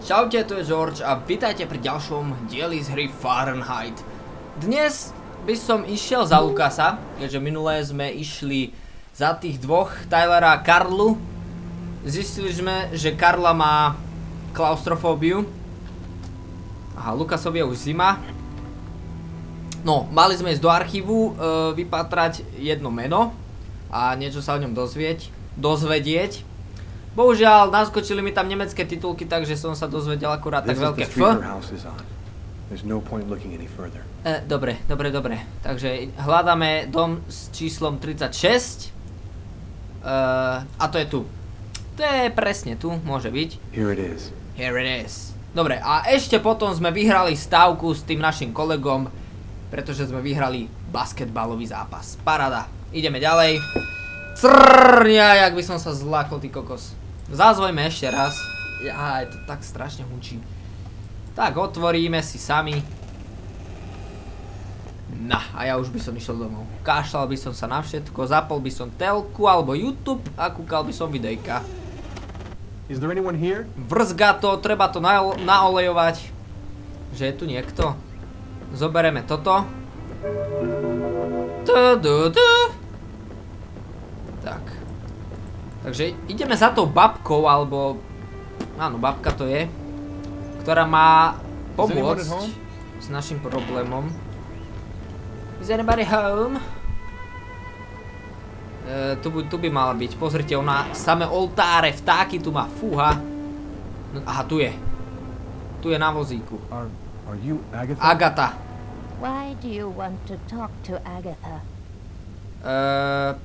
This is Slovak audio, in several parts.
Čaute, tu je George a vítajte pri ďalšom dieli z hry Fahrenheit. Dnes by som išiel za Lukasa, keďže minulé sme išli za tých dvoch, Tylera a Karlu. Zistili sme, že Karla má klaustrofóbiu. Aha, Lukasovi je už zima. No, mali sme ísť do archívu, e, vypatrať jedno meno a niečo sa o ňom dozvieť, dozvedieť. Bohužiaľ, naskočili mi tam nemecké titulky, takže som sa dozvedel akurát tak veľké F. no. E, dobre, dobre, dobre. Takže hľadáme dom s číslom 36. E, a to je tu. To je presne tu, môže byť. Here it is. Here it is. Dobre, a ešte potom sme vyhrali stávku s tým našim kolegom, pretože sme vyhrali basketbalový zápas. Parada. Ideme ďalej. Crrrnia, jak by som sa zlákol, ty kokos. Zázvojme ešte raz. Jaj, to tak strašne hučí. Tak, otvoríme si sami. Na, a ja už by som išiel domov. Kašľal by som sa na všetko, zapol by som telku alebo YouTube a kúkal by som videjka. Vrzga to, treba to naol- naolejovať. Že je tu niekto. Zobereme toto. Tu, tu, tu. Tak. Takže ideme za tou babkou, alebo... Áno, babka to je. Ktorá má pomôcť s našim problémom. Is anybody home? E, tu, by- tu by mala byť. Pozrite, ona samé oltáre, vtáky tu má. Fúha. No, aha, tu je. Tu je na vozíku. Are are you Agatha? Agata. Why do you want to talk to Agatha? E,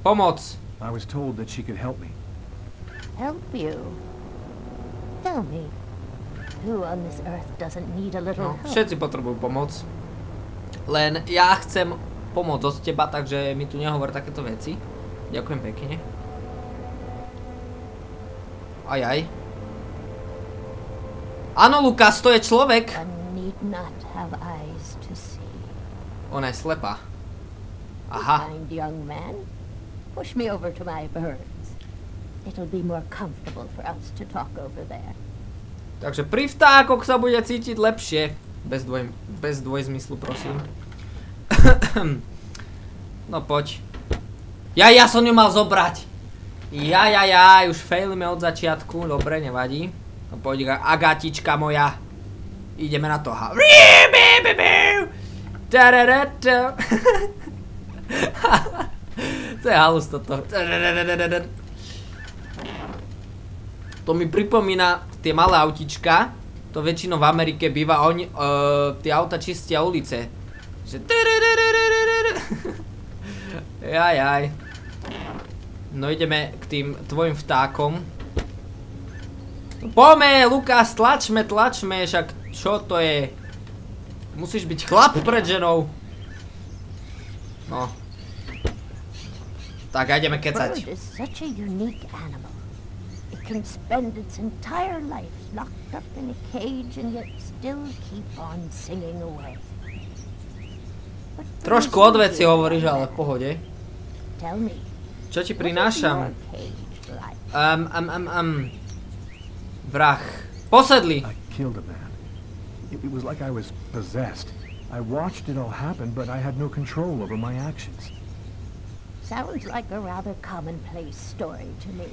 pomoc. I was told that she could help me. Help you? Tell me, who on this earth doesn't need a little No, help? všetci potrebujú pomoc. Len ja chcem pomoc od teba, takže mi tu nehovor takéto veci. Ďakujem pekne. Aj, aj. Áno, Lukas, to je človek. One need not have eyes to see. Ona je slepá. Aha. Push me over to my birds. It'll be more comfortable for us to talk over there. Takže pri vtákoch sa bude cítiť lepšie. Bez, dvoj, bez dvojzmyslu, prosím. no poď. Ja, ja som ju mal zobrať. Ja, ja, ja, už failíme od začiatku. Dobre, nevadí. No poď, Aga- Agatička moja. Ideme na to. Tararata. to je halus toto. To mi pripomína tie malé autička. To väčšinou v Amerike býva, oni, uh, tie auta čistia ulice. Že Jaj, jaj. No ideme k tým tvojim vtákom. Pome, Lukas, tlačme, tlačme, však čo to je? Musíš byť chlap pred ženou. No. Tak a ideme Bird kecať. is such a unique animal. It can spend its entire life locked up in a cage and yet still keep on singing away. Trošku brings od you veci here, hovoríš, ale v pohode. Tell me, Čo ti prinášam? Um, um, um, um. Vrah. Posedli. I killed a man. It, it was like I was possessed. I watched it all happen, but I had no control over my actions. Sounds like a rather commonplace story to me.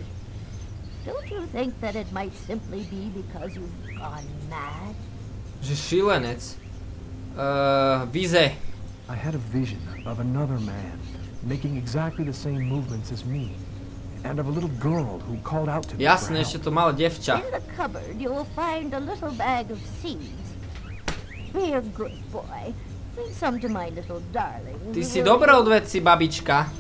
Don't you think that it might simply be because you've gone mad? Že šilenec. Uh, vize. I had a vision of another man making exactly the same movements as me, and of a little girl who called out to me for Jasné, ešte to malé devča. In the cupboard, you will find a little bag of seeds. Be a good boy. Feed some to my little darling. Ty si dobré odvedci, babička.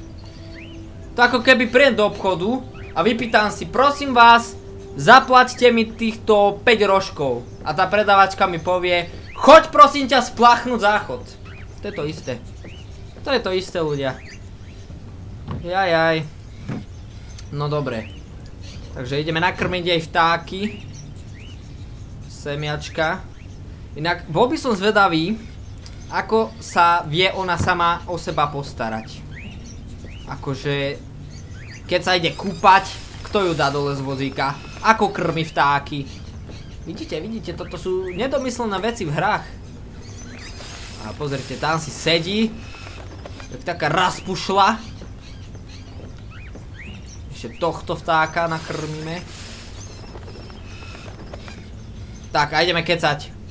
To ako keby príjem do obchodu a vypýtam si, prosím vás, zaplaťte mi týchto 5 rožkov. A tá predavačka mi povie, choď prosím ťa spláchnuť záchod. To je to isté. To je to isté, ľudia. Jajaj. No dobre. Takže ideme nakrmiť aj vtáky. Semiačka. Inak bol by som zvedavý, ako sa vie ona sama o seba postarať. Akože keď sa ide kúpať, kto ju dá dole z vozíka? Ako krmi vtáky? Vidíte, vidíte, toto sú nedomyslené veci v hrách. A pozrite, tam si sedí. Jak taká raspušla. Ešte tohto vtáka nakrmíme. Tak, a ideme kecať.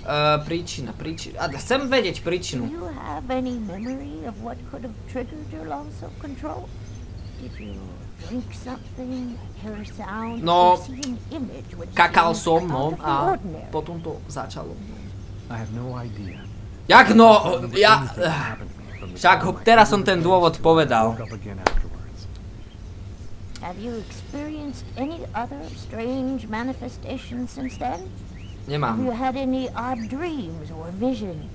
Uh, príčina, príčina. A chcem vedieť Do príčinu. you have any memory of what could have triggered your loss of control? No, Kakal som, no, a potom to začalo. No. Jak no, ja... Však teraz som ten dôvod povedal. woke up again afterwards. Have you experienced any other strange manifestations since then? Have you Nemám. had any odd dreams or visions?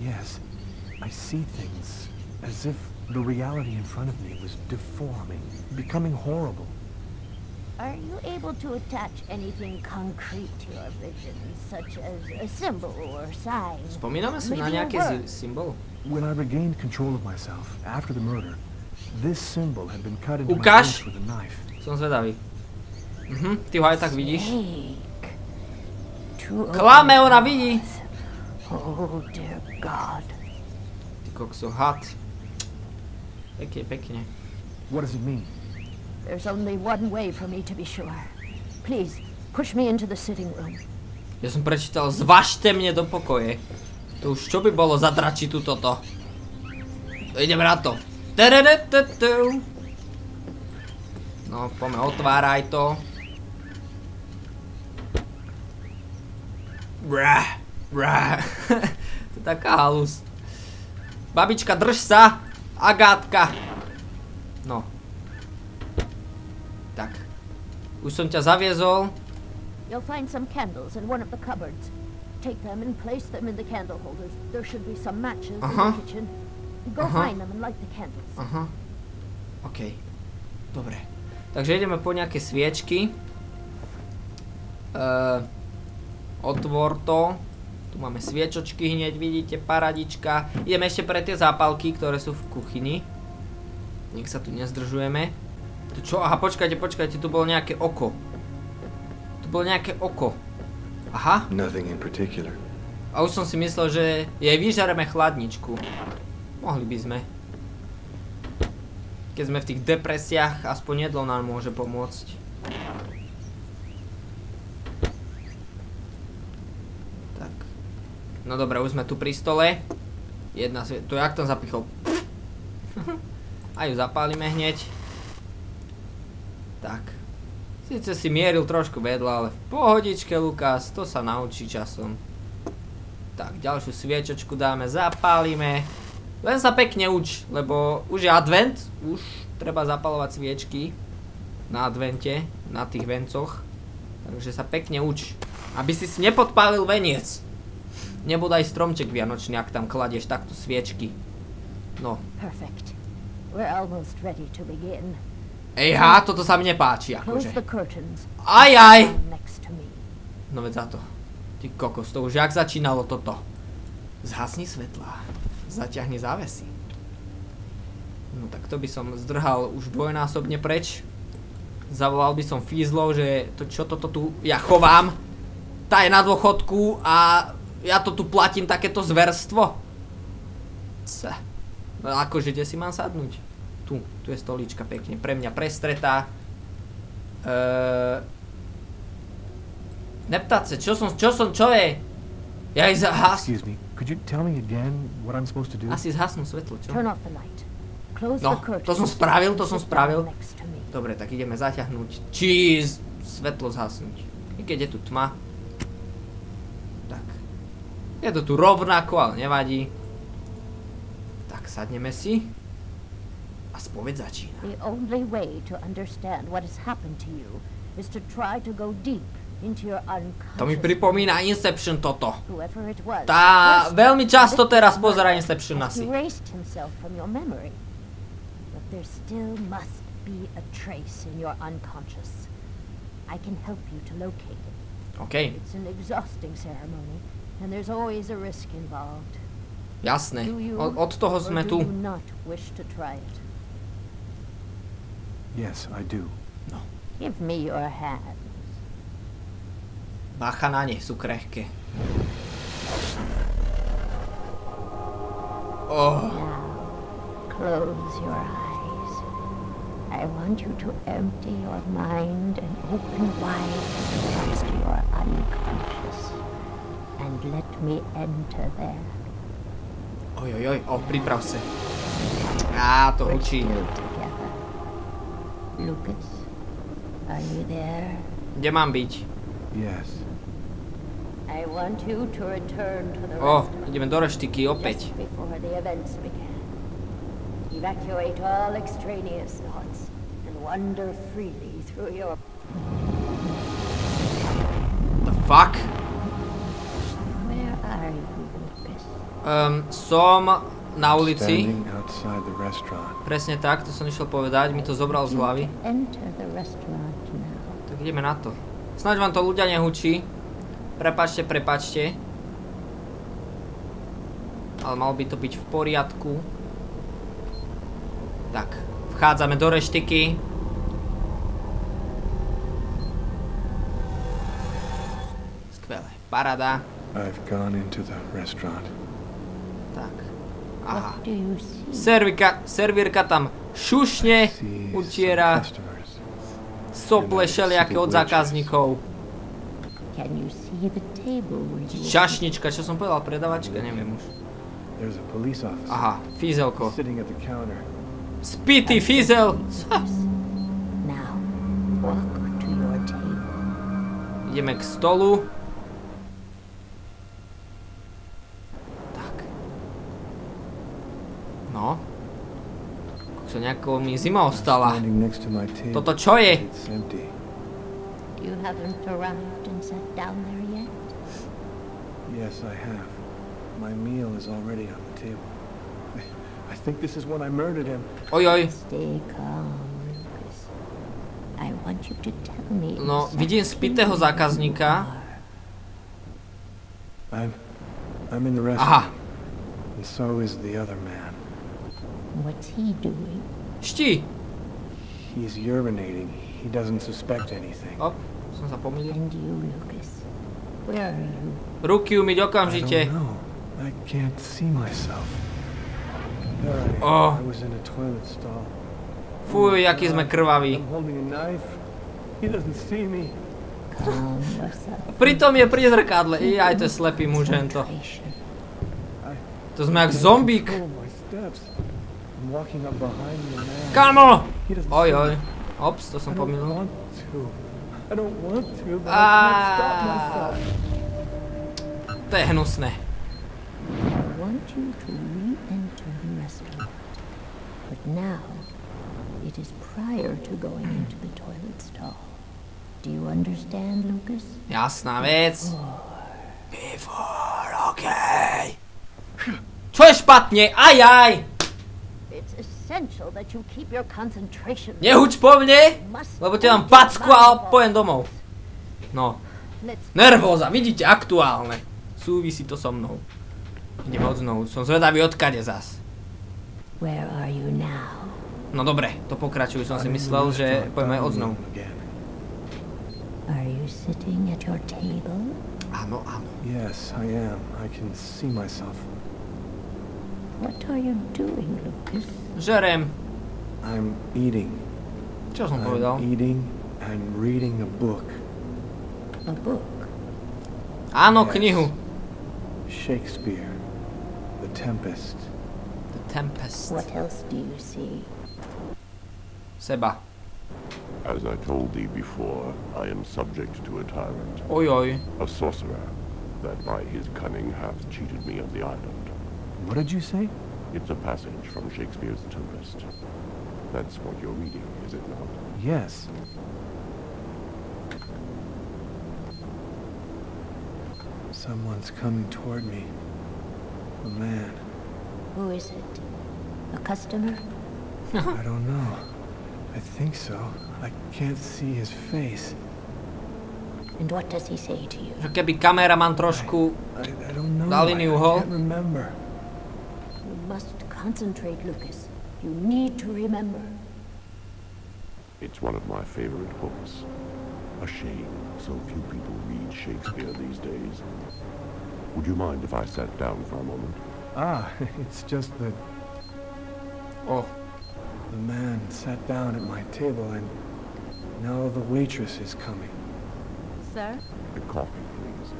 Yes, I see things as if the reality in front of me was deforming, becoming horrible. Are you able to attach anything concrete to your visions, such as a symbol or sign? Spomíname si na Maybe nejaký symbol? When I regained control of myself after the murder, this symbol had been cut into my Ukáž. wrist with a knife. Som zvedavý. Mhm, ty ho aj tak vidíš. Snake. To Klame, ona vidí. Oh, dear God. Ty kokso, had. Pekne, pekne. What does it mean? There's only one way for me to be sure. Please, push me into the sitting room. Ja som prečítal, zvažte mne do pokoje. To už čo by bolo zadračiť tu toto? Ideme na to. No, poďme, otváraj to. Brá, brá. to je taká halus. Babička, drž sa. Agátka. No. Tak. Už som ťa zaviezol. You'll find some candles in one of the cupboards. Take them and place them in the candle holders. There should be some matches Uh-huh. in the kitchen. Go Uh-huh. find them and light the candles. Aha. OK. Dobre. Takže ideme po nejaké sviečky. Uh, otvor to. Tu máme sviečočky hneď, vidíte, paradička. Ideme ešte pre tie zápalky, ktoré sú v kuchyni. Nech sa tu nezdržujeme. Tu čo? Aha, počkajte, počkajte, tu bolo nejaké oko. Tu bolo nejaké oko. Aha. Nothing in particular. A už som si myslel, že jej vyžareme chladničku. Mohli by sme. Keď sme v tých depresiách, aspoň jedlo nám môže pomôcť. Tak. No dobre, už sme tu pri stole. Jedna svie... Tu jak tam zapichol? A ju zapálime hneď. Tak. Sice si mieril trošku vedľa, ale v pohodičke, Lukas, to sa naučí časom. Tak, ďalšiu sviečočku dáme, zapálime. Len sa pekne uč, lebo už je advent, už treba zapalovať sviečky na advente, na tých vencoch. Takže sa pekne uč, aby si si nepodpálil veniec. Nebodaj stromček vianočný, ak tam kladieš takto sviečky. No, Perfect. We're almost ready to begin. ejha, toto sa mi nepáči, akože. Aj, aj. No veď za to. Ty kokos, to už jak začínalo toto. Zhasni svetlá. Zaťahni závesy. No tak to by som zdrhal už dvojnásobne preč. Zavolal by som fízlov, že to čo toto tu ja chovám. Tá je na dôchodku a ja to tu platím takéto zverstvo. Sa. No akože, kde si mám sadnúť? Tu, tu je stolička pekne, pre mňa prestretá. Eee... Neptáce, čo som, čo som, čo je? Ja aj zhas... Excuse me, could you tell me again what I'm supposed to do? Asi zhasnú svetlo, čo? Turn off the light. Close No, to som spravil, to som spravil. Dobre, tak ideme zaťahnuť. Cheese! Svetlo zhasnúť. I keď je tu tma. Je to tu rovnako, ale nevadí. Tak, sadneme si. A spoveď začína. The only way to understand what has happened to you is to try to go deep. To mi pripomína Inception toto. Tá, veľmi často teraz pozera Inception asi. there still must be a trace in your unconscious. I can help you to locate it. OK, It's an exhausting ceremony, and there's always a risk involved. jasné. Do you Od, od toho sme do tu. you not wish to try it? Yes, I do. No. Give me your hand. Bacha na ne, sú krehké. Oh, Now, close your eyes. I want you to empty your mind and open wide across to your unconscious. And let me enter there. oj, oj, oj, o, priprav sa. Á, to hučí. Lucas, are you there? Kde mám byť? Yes. I want you to return to the O, ideme do reštiky opäť. just before the events began. Evacuate all extraneous thoughts and wander freely through your The fuck? Um, som na ulici. Presne tak, to som išiel povedať, mi to zobral z hlavy. Tak ideme na to. Snaď vám to ľudia nehučí. Prepačte, prepačte. Ale malo by to byť v poriadku. Tak, vchádzame do reštiky. Skvelé, parada. I've gone into the restaurant. Tak, aha. Servika, servírka tam šušne, utiera sople všelijaké od zákazníkov. Čašnička, čo som povedal, predavačka, neviem už. Aha, fízelko. Spity fízel! Ideme k stolu. Tak. No. Čo nejako mi zima ostala. Toto čo je? You haven't arrived and sat down there yet? Yes, I have. My meal is already on the table. I, think this is when I murdered him. Oj, oj. Stay calm, Lucas. I want you to tell me No, vidím spitého zákazníka. I'm, I'm in the Aha, restaurant. And so is the other man. What's he doing? ští. He's urinating. He doesn't suspect anything. Op, som sa pomýlil. And you, Lucas? Where are you? Ruky umyť I okamžite. don't know. I can't see myself. There I, Oh. I was in a toilet stall. Fuj, aký sme krvaví. I'm holding a knife. He doesn't see me. Calm yourself. Pritom je pri zrkadle. Jaj, to je slepý muž hento. To sme jak zombík. I'm walking up behind the man. Kamo! Oj, oj. me. Ops, to som don't pomýlil. want to. I don't want to, but I can't stop Ah. myself. To je hnusné. I want you to re-enter the restaurant. But now, it is prior to going into the toilet stall. Do you understand, Lucas? Jasná vec. Before, okej. Čo je špatne? Aj, aj! It's essential that you keep your concentration. Nehuč po mne, Must lebo ti dám enter packu a pojem domov. No, nervóza, vidíte, aktuálne. Súvisí to so mnou. Ideme od znovu, som zvedavý odkade zas. No dobre, to pokračuj, som si myslel, že poďme od dining znovu. Áno, áno. Yes, I am. I can see myself. What are you doing, Lucas? Žerem. I'm eating. Čo som povedal? I'm eating and reading a book. A book. Áno, Yes. knihu. Shakespeare. The Tempest. The Tempest. What else do you see? Seba. As I told thee before, I am subject to a tyrant, Oj, oj. a sorcerer, that by his cunning hath cheated me of the island. What did you say? It's a passage from Shakespeare's Tempest. That's what you're reading, is it not? Yes. Someone's coming toward me. A man. Who is it? A customer? I don't know. I think so. I can't see his face. And what does he say to you? Že keby kameraman trošku... I, I don't know. Dal I, iný I can't remember. You must concentrate, Lucas. You need to remember. It's one of my favorite books. A shame so few people read Shakespeare these days. Would you mind if I sat down for a moment? Ah, it's just that Oh, the man sat down at my table and now the waitress is coming. Sir? The coffee, please.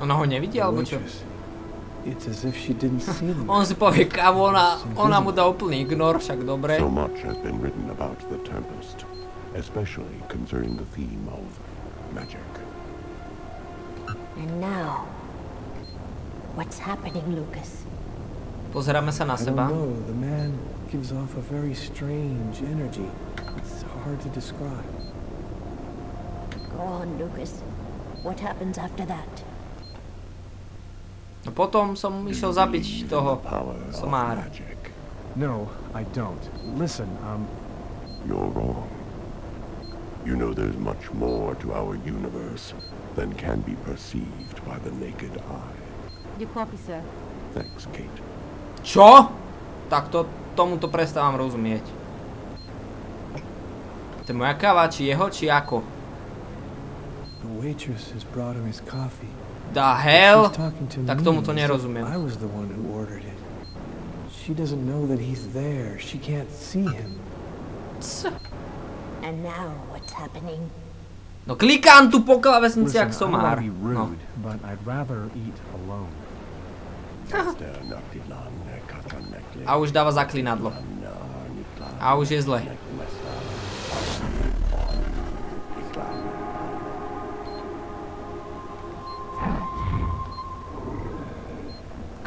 ona ho nevidí, The alebo čo? waitress. It's as if she didn't see the On man. si povie kávu, ona, ona mu dá úplný ignor, však dobre. So much has been written about the Tempest, especially concerning the theme of magic. And now, what's happening, Lucas? Pozeráme sa na I don't seba. know. The man gives off a very strange energy. It's hard to describe. Go on, Lucas. What happens after that? No potom som išiel zabiť toho Power somára. No, I don't. Listen, um, You're wrong. You know there's much more to our universe than can be perceived by the naked eye. Your coffee, sir. Thanks, Kate. Čo? Tak to, tomuto prestávam rozumieť. To je moja káva, či jeho, či ako? the waitress has brought him his coffee. The hell? To Tak as if nerozumiem. I was the one who ordered it. She doesn't know that he's there. She can't see him. And now, what's happening? No klikám tu po klávesnici jak somár. No. but I'd rather eat alone. A už dáva zaklinadlo. A už je zle.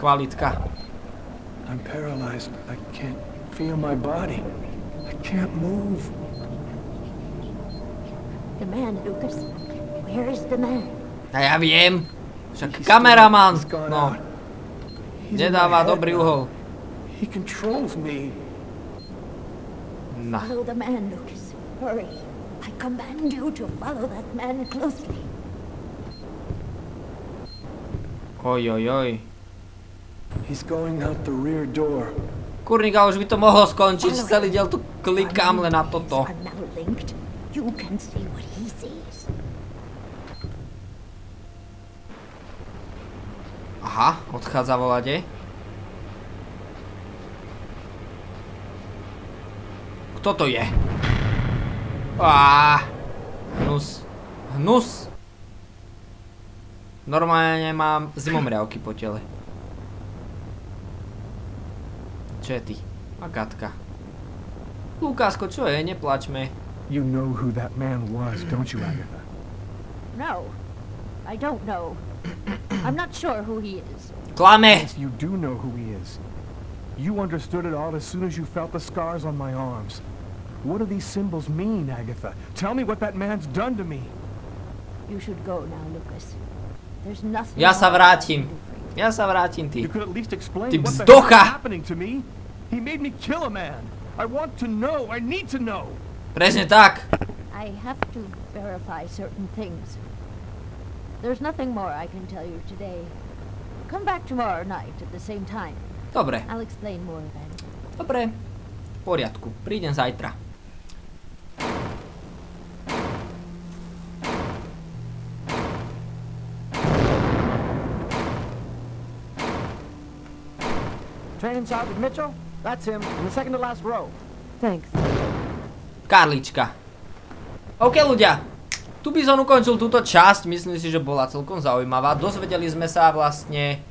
Kvalitka. I'm paralyzed. I can't feel my body. I can't move. The man, Lucas. Where is the man? A ja viem. Však He's kameraman. No, nedáva dobrý uhol. He controls me. No. Follow the man, Lucas. Hurry. I command you to follow that man closely. Oj, oj, oj. He's going out the rear door. Kurníka, už by to mohlo skončiť. Celý diel tu klikám len na toto. Are now linked. You can see what he sees. Aha, odchádza volade. Kto to je? Á, hnus. Hnus. Normálne mám zimomriavky po tele. Čo je ty? Agatka. Lukásko, čo je? Neplačme. You know who that man was, don't you, Agatha? No, I don't know. I'm not sure who he is. Klame! Yes, you do know who he is. You understood it all as soon as you felt the scars on my arms. What do these symbols mean, Agatha? Tell me what that man's done to me. You should go now, Lucas. There's nothing. Ja sa more I vrátim. Ja sa vrátim, ty. You could at least explain Ty bzdocha! hell is happening to me. He made me kill a man. I want to know. I need to know. Presne tak. I have to verify certain things. There's nothing more I can tell you today. Come back tomorrow night at the same time. Dobre. I'll explain more then. Dobre, v poriadku. Prídem zajtra. Train inside with Mitchell? That's him, in the second to last row. Thanks. Karlička. OK ľudia, tu by som ukončil túto časť, myslím si, že bola celkom zaujímavá. Dozvedeli sme sa vlastne...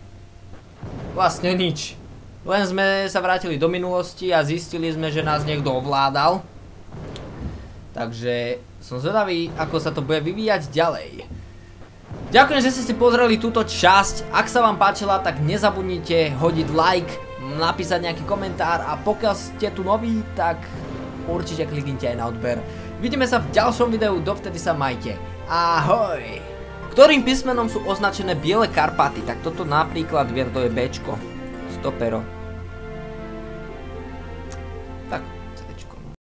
Vlastne nič. Len sme sa vrátili do minulosti a zistili sme, že nás niekto ovládal. Takže som zvedavý, ako sa to bude vyvíjať ďalej. Ďakujem, že ste si pozreli túto časť. Ak sa vám páčila, tak nezabudnite hodiť like, napísať nejaký komentár a pokiaľ ste tu noví, tak určite kliknite aj na odber. Vidíme sa v ďalšom videu, dovtedy sa majte. Ahoj! Ktorým písmenom sú označené biele Karpaty? Tak toto napríklad, vier, to je Bčko. Stopero.